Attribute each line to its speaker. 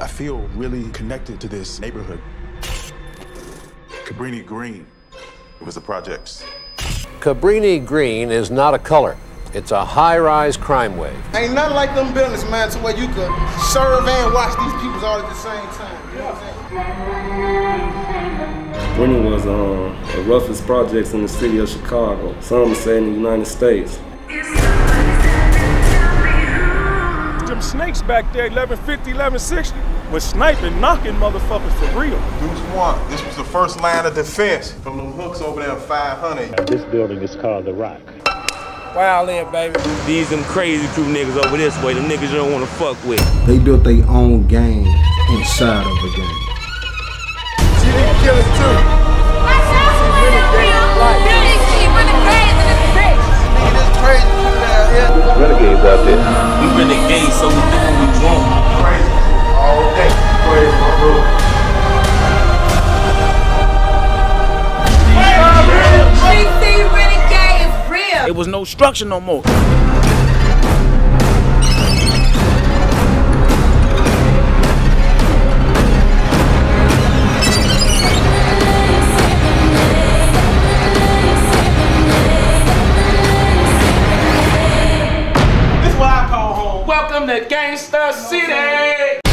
Speaker 1: I feel really connected to this neighborhood. Cabrini Green. It was the projects.
Speaker 2: Cabrini Green is not a color. It's a high-rise crime wave.
Speaker 3: Ain't nothing like them buildings, man, to where you could serve and watch these people all at the same time. You know what I'm saying?
Speaker 4: Green was um, the roughest projects in the city of Chicago. Some say in the United States.
Speaker 5: Snakes back there, 1150, 1160, was sniping, knocking motherfuckers for real.
Speaker 6: Deuce one. This was the first line of defense from them hooks over there in 500.
Speaker 7: This building is called The Rock.
Speaker 5: Wild in, baby.
Speaker 8: These them crazy crew niggas over this way, them niggas you don't wanna fuck with.
Speaker 9: They built their own game inside of a game.
Speaker 5: Was no structure no more.
Speaker 6: This is what I call home.
Speaker 5: Welcome to Gangsta City.